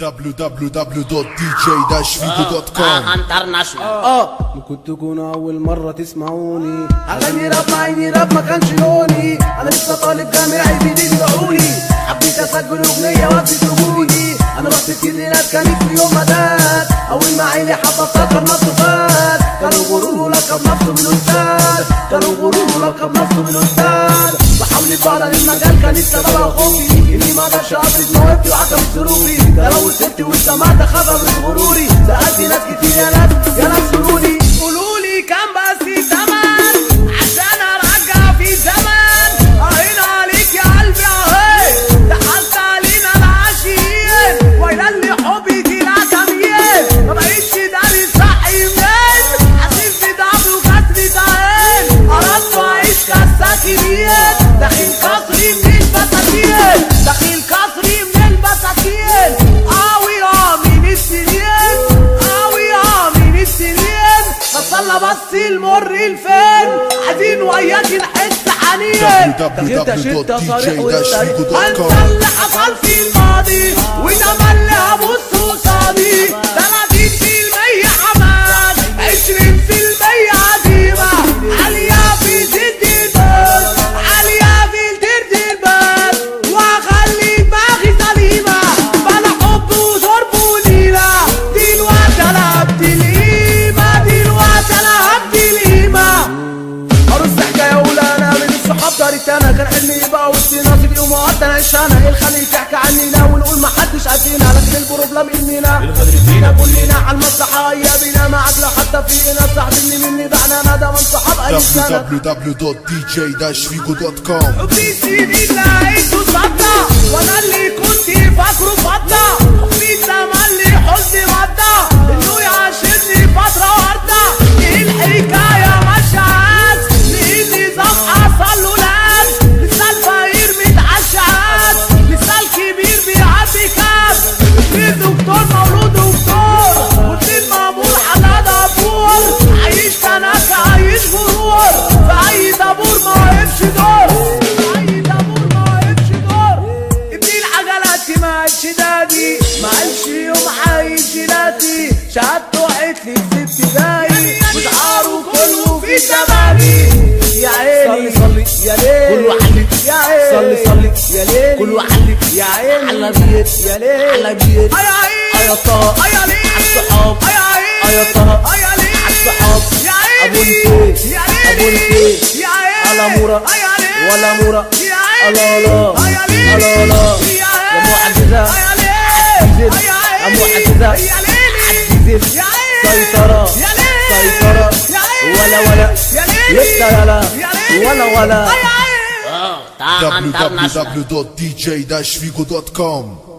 www.dj-figo.com انترناشونال آه ممكن تكون اول مره تسمعوني اغني راب مع اني راب ما كانش لوني أنا لسه طالب جامعي بيدي بعوني حبيت اسجل اغنيه وادي سجوني أنا رحت كتير كانت في يوم ما دات اول ما عيني حبه افتكر نفسه فات كان الغرور ولقب نفسه بالاستاذ كان الغرور ولقب نفسه بالاستاذ بحاول اتبرر المجال كان السبب خوفي إني ما أقدرش افرض موهبتي وعدم ظروفي ده لو وصلت وسمعت خبر من غروري. سألت ناس كتير يا ناس يا ناس بس المر الفين عايزين وياك نحس حنين دخلت شدة صريح انسى اللي حصل في الماضي وده اللي هبص قصادي أنا كان حلمي يبقى وسط ناس في يوم وقت أنا عيش أنا إيه الخلي تحكي عنينا؟ ونقول ما حدش قدينا لكن البروبلم اننا الغدر فينا كلنا على المصلحة. هيا بينا معاك لو حتى في ناس صاحبني مني دعنا أنا ده من صحاب أي سنه www.dj-figo.com حبي سيدي اللي عيشه صدى وأنا اللي كنت في شبابي يا عيني صلي صلي يا ليل كله عليك يا عيني صلي صلي يا ليل كله عليك يا عيني على بيت يا ليل على بيت يا عيني يا طه يا ليل على الصحاب يا عيني يا طه يا ليل على الصحاب يا عيني يا الفيل يا عيني على يا ليل ولا مرة يا عيني الله الله يا الله الله يا معجزة يا ليل يا يا ليل يا سيطرة سيطرة ولا ولا لسه يلا ولا ولا آه تا انترناشونال www.dj-figo.com